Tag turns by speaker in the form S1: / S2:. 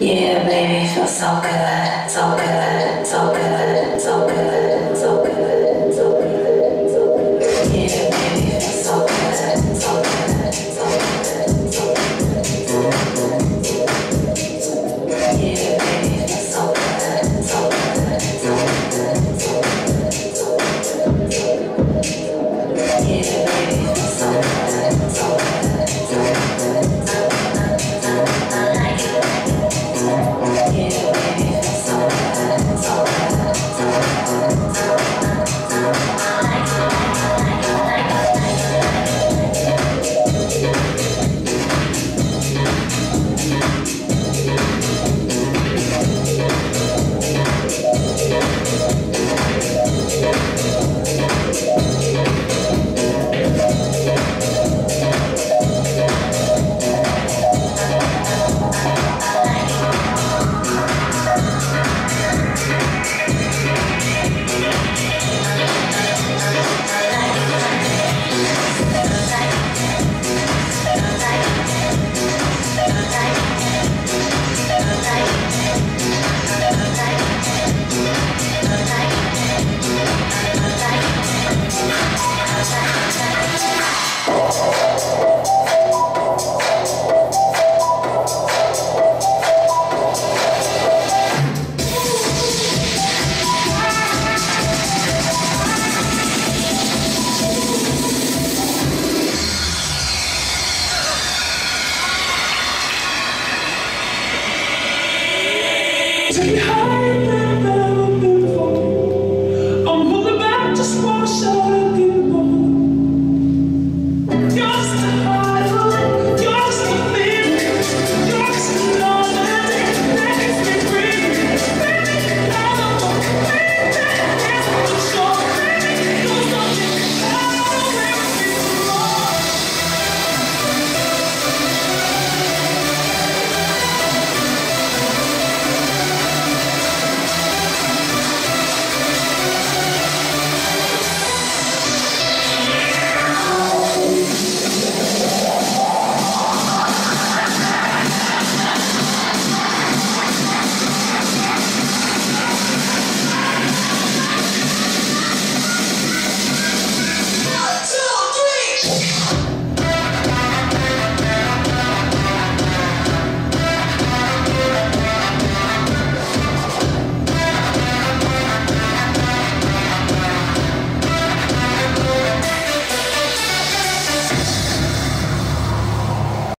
S1: Yeah, baby, feels so good, so good, so good, so
S2: It's hard.